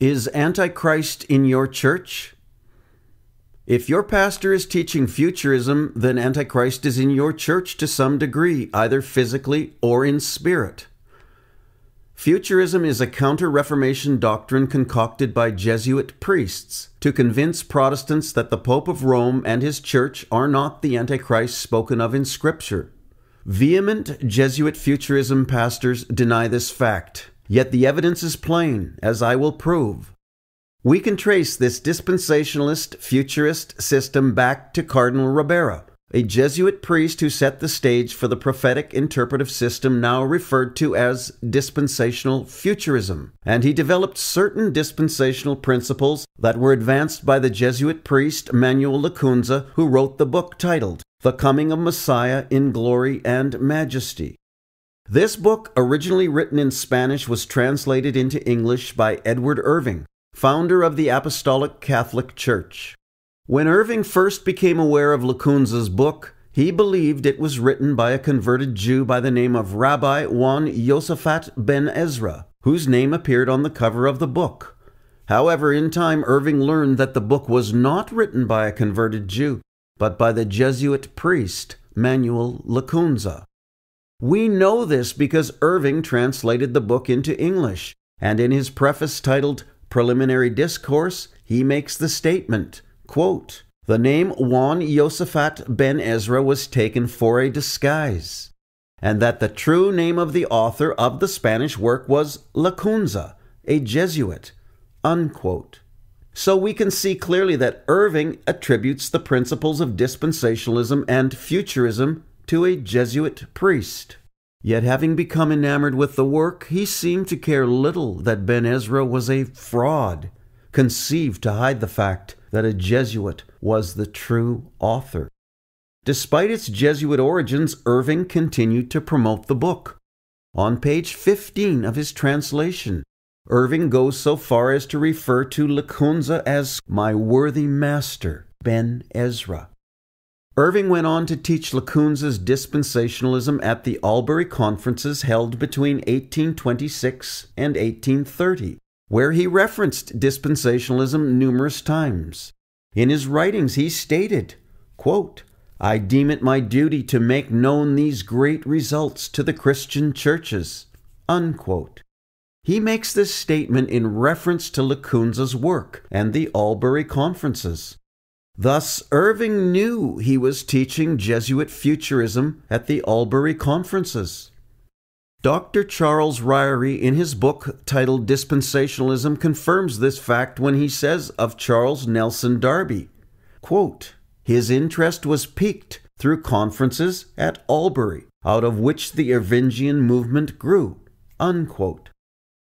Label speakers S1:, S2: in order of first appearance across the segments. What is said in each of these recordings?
S1: Is Antichrist in your church? If your pastor is teaching futurism, then Antichrist is in your church to some degree, either physically or in spirit. Futurism is a counter Reformation doctrine concocted by Jesuit priests to convince Protestants that the Pope of Rome and his church are not the Antichrist spoken of in Scripture. Vehement Jesuit futurism pastors deny this fact, yet the evidence is plain, as I will prove. We can trace this dispensationalist futurist system back to Cardinal Ribera, a Jesuit priest who set the stage for the prophetic interpretive system now referred to as dispensational futurism, and he developed certain dispensational principles that were advanced by the Jesuit priest Manuel Lacunza, who wrote the book titled The Coming of Messiah in Glory and Majesty. This book, originally written in Spanish, was translated into English by Edward Irving, founder of the Apostolic Catholic Church. When Irving first became aware of Lacunza's book, he believed it was written by a converted Jew by the name of Rabbi Juan Yosafat ben Ezra, whose name appeared on the cover of the book. However, in time, Irving learned that the book was not written by a converted Jew, but by the Jesuit priest Manuel Lacunza. We know this because Irving translated the book into English, and in his preface titled Preliminary Discourse, he makes the statement Quote, the name Juan Yosafat ben Ezra was taken for a disguise, and that the true name of the author of the Spanish work was Lacunza, a Jesuit. Unquote. So we can see clearly that Irving attributes the principles of dispensationalism and futurism to a Jesuit priest. Yet, having become enamored with the work, he seemed to care little that Ben Ezra was a fraud, conceived to hide the fact that a Jesuit was the true author. Despite its Jesuit origins, Irving continued to promote the book. On page 15 of his translation, Irving goes so far as to refer to Lacunza as my worthy master, Ben Ezra. Irving went on to teach Lacunza's dispensationalism at the Albury conferences held between 1826 and 1830 where he referenced dispensationalism numerous times. In his writings, he stated, quote, I deem it my duty to make known these great results to the Christian churches. Unquote. He makes this statement in reference to Lacunza's work and the Albury conferences. Thus, Irving knew he was teaching Jesuit futurism at the Albury conferences. Dr. Charles Ryrie, in his book titled Dispensationalism, confirms this fact when he says of Charles Nelson Darby, quote, His interest was piqued through conferences at Albury, out of which the Irvingian movement grew. Unquote.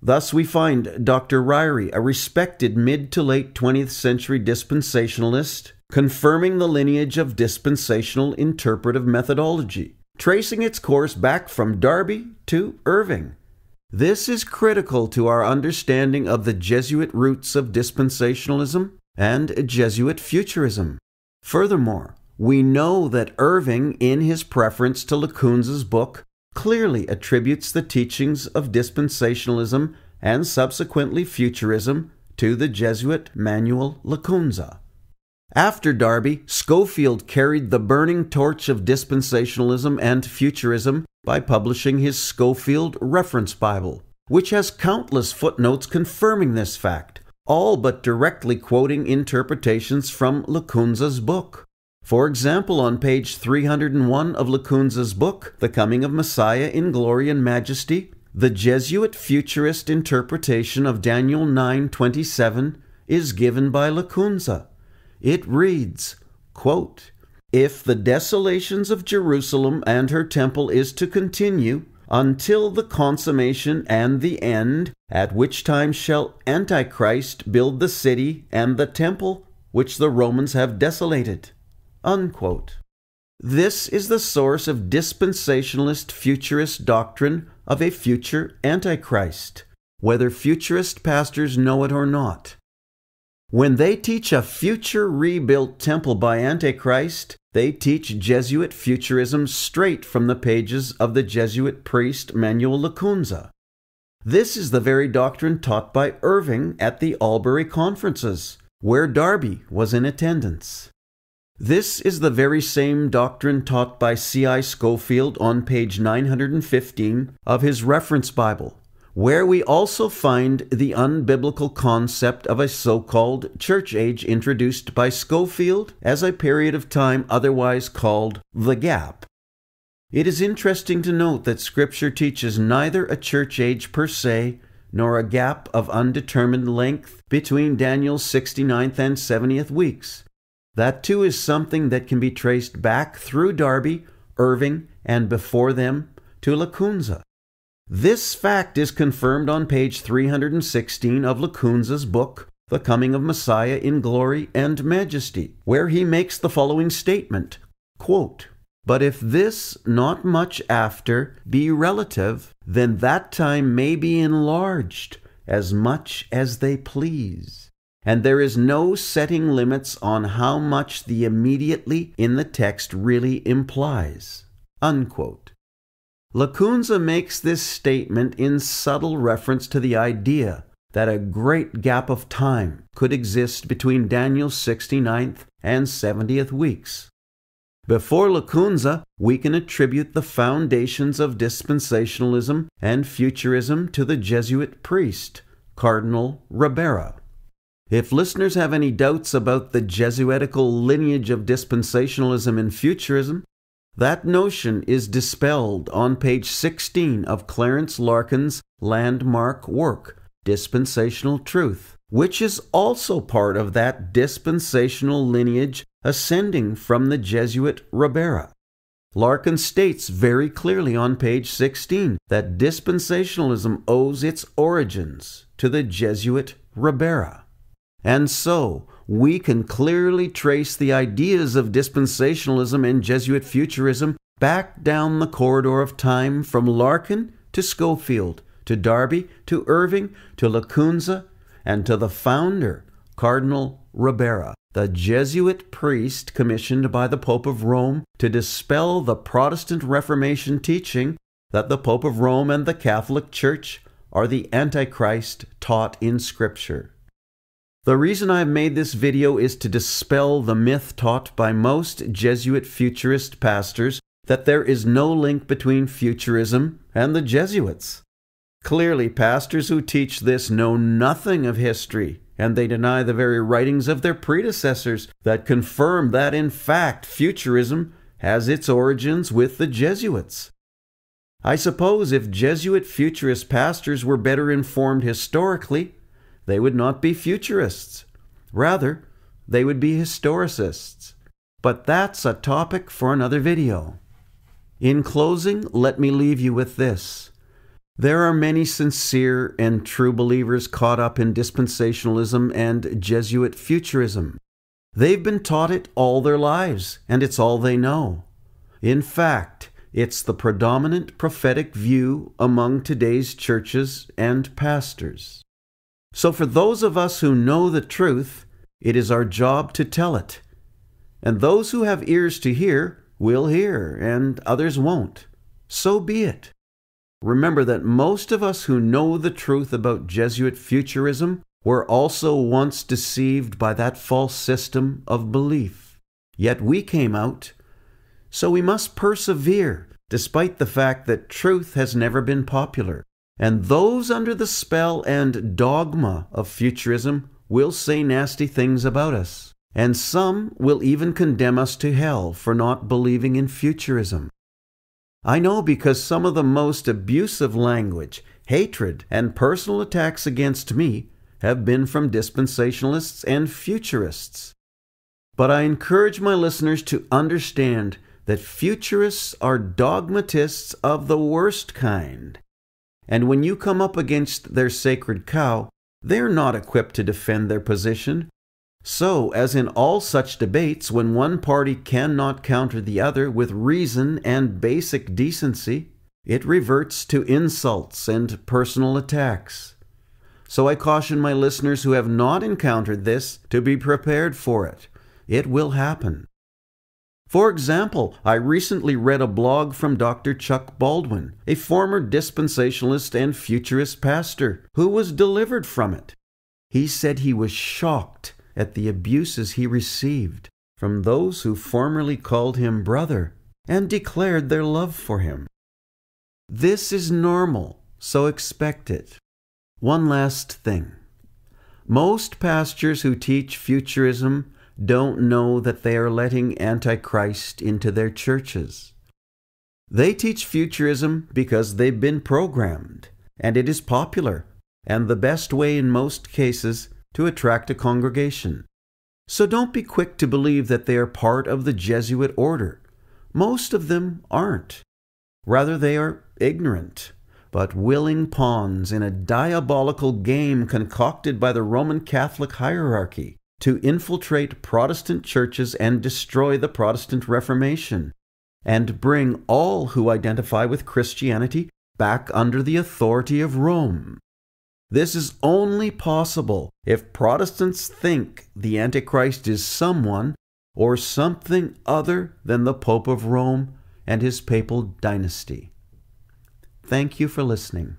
S1: Thus, we find Dr. Ryrie, a respected mid to late 20th century dispensationalist, confirming the lineage of dispensational interpretive methodology tracing its course back from Darby to Irving. This is critical to our understanding of the Jesuit roots of dispensationalism and Jesuit futurism. Furthermore, we know that Irving, in his preference to Lacunza's book, clearly attributes the teachings of dispensationalism and subsequently futurism to the Jesuit Manuel Lacunza. After Darby, Scofield carried the burning torch of dispensationalism and futurism by publishing his Scofield Reference Bible, which has countless footnotes confirming this fact, all but directly quoting interpretations from Lacunza's book. For example, on page 301 of Lacunza's book, The Coming of Messiah in Glory and Majesty, the Jesuit futurist interpretation of Daniel 9:27 is given by Lacunza. It reads, quote, If the desolations of Jerusalem and her temple is to continue until the consummation and the end, at which time shall Antichrist build the city and the temple which the Romans have desolated. Unquote. This is the source of dispensationalist futurist doctrine of a future Antichrist, whether futurist pastors know it or not. When they teach a future rebuilt temple by Antichrist, they teach Jesuit futurism straight from the pages of the Jesuit priest Manuel Lacunza. This is the very doctrine taught by Irving at the Albury conferences, where Darby was in attendance. This is the very same doctrine taught by C.I. Scofield on page 915 of his reference Bible, where we also find the unbiblical concept of a so called church age introduced by Scofield as a period of time otherwise called the gap. It is interesting to note that Scripture teaches neither a church age per se nor a gap of undetermined length between Daniel's 69th and 70th weeks. That too is something that can be traced back through Darby, Irving, and before them to Lacunza. This fact is confirmed on page 316 of Lacunza's book, The Coming of Messiah in Glory and Majesty, where he makes the following statement quote, But if this not much after be relative, then that time may be enlarged as much as they please and there is no setting limits on how much the immediately in the text really implies. Unquote. Lacunza makes this statement in subtle reference to the idea that a great gap of time could exist between Daniel's 69th and 70th weeks. Before Lacunza, we can attribute the foundations of dispensationalism and futurism to the Jesuit priest, Cardinal Ribera. If listeners have any doubts about the Jesuitical lineage of dispensationalism and futurism, that notion is dispelled on page 16 of Clarence Larkin's landmark work, Dispensational Truth, which is also part of that dispensational lineage ascending from the Jesuit Ribera. Larkin states very clearly on page 16 that dispensationalism owes its origins to the Jesuit Ribera. And so, we can clearly trace the ideas of dispensationalism and Jesuit futurism back down the corridor of time from Larkin to Scofield, to Darby, to Irving, to Lacunza, and to the founder, Cardinal Ribera, the Jesuit priest commissioned by the Pope of Rome to dispel the Protestant Reformation teaching that the Pope of Rome and the Catholic Church are the Antichrist taught in Scripture. The reason I have made this video is to dispel the myth taught by most Jesuit futurist pastors that there is no link between futurism and the Jesuits. Clearly, pastors who teach this know nothing of history, and they deny the very writings of their predecessors that confirm that, in fact, futurism has its origins with the Jesuits. I suppose if Jesuit futurist pastors were better informed historically, they would not be futurists. Rather, they would be historicists. But that's a topic for another video. In closing, let me leave you with this. There are many sincere and true believers caught up in dispensationalism and Jesuit futurism. They've been taught it all their lives, and it's all they know. In fact, it's the predominant prophetic view among today's churches and pastors. So, for those of us who know the truth, it is our job to tell it. And those who have ears to hear will hear, and others won't. So be it. Remember that most of us who know the truth about Jesuit futurism were also once deceived by that false system of belief. Yet we came out. So we must persevere, despite the fact that truth has never been popular. And those under the spell and dogma of futurism will say nasty things about us. And some will even condemn us to hell for not believing in futurism. I know because some of the most abusive language, hatred, and personal attacks against me have been from dispensationalists and futurists. But I encourage my listeners to understand that futurists are dogmatists of the worst kind and when you come up against their sacred cow, they are not equipped to defend their position. So, as in all such debates, when one party cannot counter the other with reason and basic decency, it reverts to insults and personal attacks. So I caution my listeners who have not encountered this to be prepared for it. It will happen. For example, I recently read a blog from Dr. Chuck Baldwin, a former dispensationalist and futurist pastor, who was delivered from it. He said he was shocked at the abuses he received from those who formerly called him brother and declared their love for him. This is normal, so expect it. One last thing. Most pastors who teach futurism don't know that they are letting Antichrist into their churches. They teach futurism because they've been programmed, and it is popular, and the best way in most cases to attract a congregation. So don't be quick to believe that they are part of the Jesuit order. Most of them aren't. Rather, they are ignorant, but willing pawns in a diabolical game concocted by the Roman Catholic hierarchy to infiltrate Protestant churches and destroy the Protestant Reformation, and bring all who identify with Christianity back under the authority of Rome. This is only possible if Protestants think the Antichrist is someone or something other than the Pope of Rome and his papal dynasty. Thank you for listening.